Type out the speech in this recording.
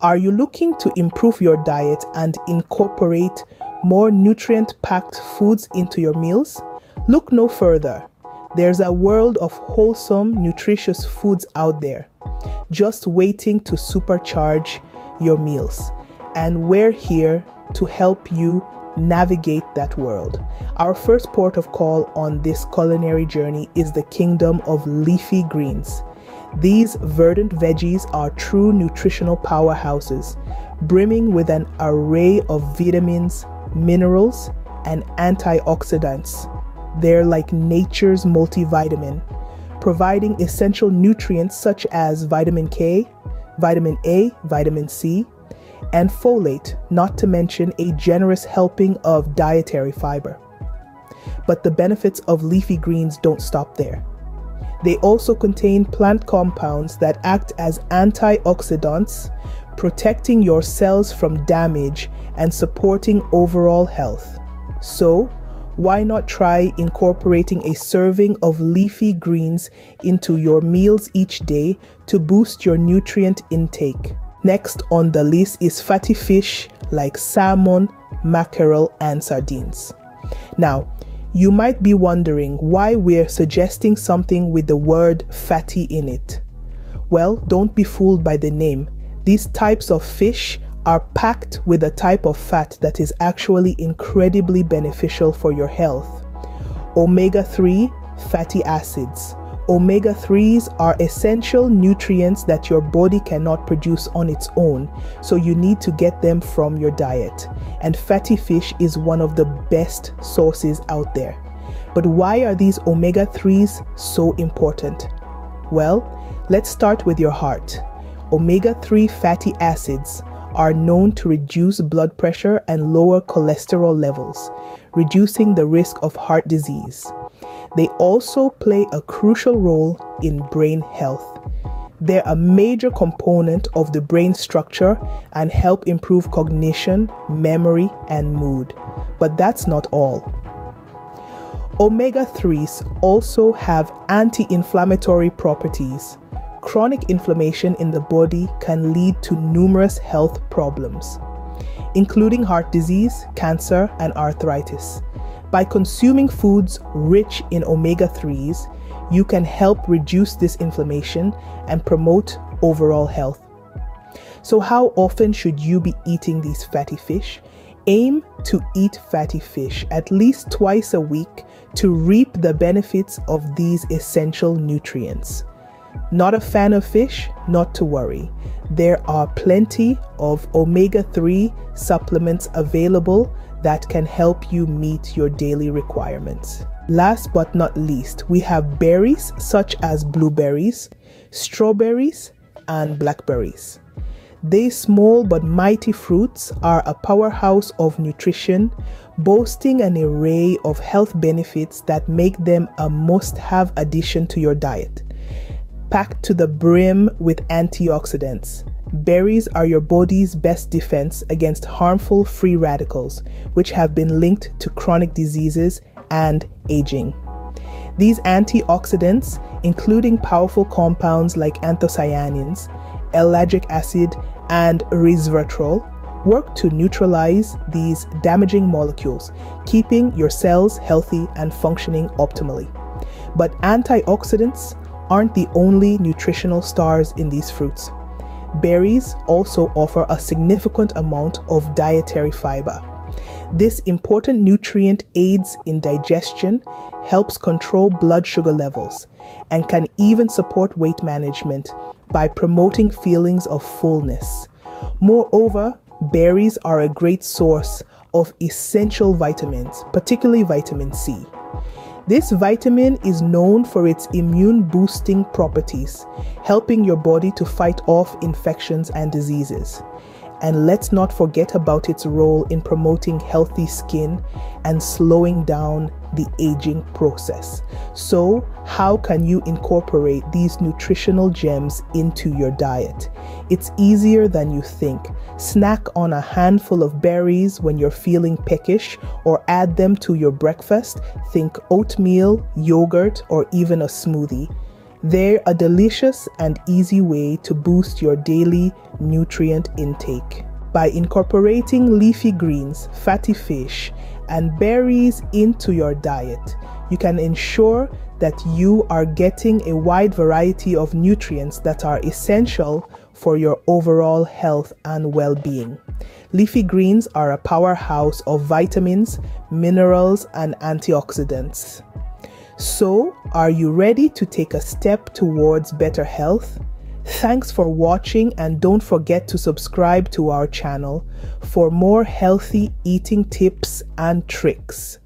Are you looking to improve your diet and incorporate more nutrient packed foods into your meals? Look no further. There's a world of wholesome, nutritious foods out there, just waiting to supercharge your meals. And we're here to help you navigate that world. Our first port of call on this culinary journey is the kingdom of leafy greens. These verdant veggies are true nutritional powerhouses, brimming with an array of vitamins, minerals, and antioxidants. They're like nature's multivitamin, providing essential nutrients such as vitamin K, vitamin A, vitamin C, and folate, not to mention a generous helping of dietary fiber. But the benefits of leafy greens don't stop there. They also contain plant compounds that act as antioxidants, protecting your cells from damage and supporting overall health. So, why not try incorporating a serving of leafy greens into your meals each day to boost your nutrient intake? Next on the list is fatty fish like salmon, mackerel, and sardines. Now, you might be wondering why we're suggesting something with the word fatty in it. Well, don't be fooled by the name. These types of fish are packed with a type of fat that is actually incredibly beneficial for your health. Omega 3 fatty acids. Omega 3s are essential nutrients that your body cannot produce on its own, so you need to get them from your diet. And fatty fish is one of the best sources out there. But why are these omega 3s so important? Well, let's start with your heart. Omega 3 fatty acids are known to reduce blood pressure and lower cholesterol levels, reducing the risk of heart disease. They also play a crucial role in brain health. They're a major component of the brain structure and help improve cognition, memory, and mood. But that's not all. Omega 3s also have anti inflammatory properties Chronic inflammation in the body can lead to numerous health problems, including heart disease, cancer, and arthritis. By consuming foods rich in omega 3s, you can help reduce this inflammation and promote overall health. So, how often should you be eating these fatty fish? Aim to eat fatty fish at least twice a week to reap the benefits of these essential nutrients. Not a fan of fish? Not to worry. There are plenty of omega 3 supplements available that can help you meet your daily requirements. Last but not least, we have berries such as blueberries, strawberries, and blackberries. These small but mighty fruits are a powerhouse of nutrition, boasting an array of health benefits that make them a must have addition to your diet packed to the brim with antioxidants. Berries are your body's best defense against harmful free radicals, which have been linked to chronic diseases and aging. These antioxidants, including powerful compounds like anthocyanins, ellagic acid, and resveratrol, work to neutralize these damaging molecules, keeping your cells healthy and functioning optimally. But antioxidants aren't the only nutritional stars in these fruits. Berries also offer a significant amount of dietary fiber. This important nutrient aids in digestion, helps control blood sugar levels, and can even support weight management by promoting feelings of fullness. Moreover, berries are a great source of essential vitamins, particularly vitamin C. This vitamin is known for its immune boosting properties, helping your body to fight off infections and diseases. And let's not forget about its role in promoting healthy skin and slowing down the aging process. So, how can you incorporate these nutritional gems into your diet? It's easier than you think. Snack on a handful of berries when you're feeling peckish or add them to your breakfast. Think oatmeal, yogurt, or even a smoothie. They're a delicious and easy way to boost your daily nutrient intake. By incorporating leafy greens, fatty fish, and berries into your diet, you can ensure that you are getting a wide variety of nutrients that are essential for your overall health and well being. Leafy greens are a powerhouse of vitamins, minerals, and antioxidants. So, are you ready to take a step towards better health? Thanks for watching and don't forget to subscribe to our channel for more healthy eating tips and tricks.